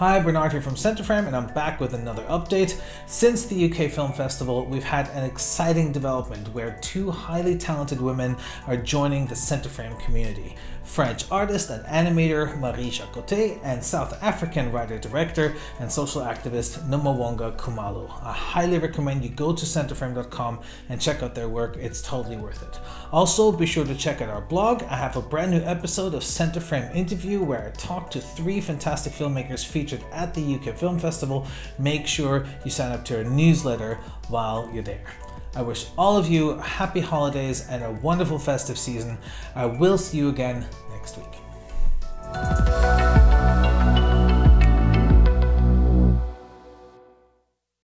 Hi, Bernard here from CenterFrame, and I'm back with another update. Since the UK Film Festival, we've had an exciting development where two highly talented women are joining the CenterFrame community. French artist and animator Marie Jacotey and South African writer-director and social activist Nomawonga Khumalo. I highly recommend you go to centerframe.com and check out their work, it's totally worth it. Also, be sure to check out our blog. I have a brand new episode of CenterFrame Interview where I talk to three fantastic filmmakers featured featured at the UK Film Festival, make sure you sign up to our newsletter while you're there. I wish all of you happy holidays and a wonderful festive season. I will see you again next week.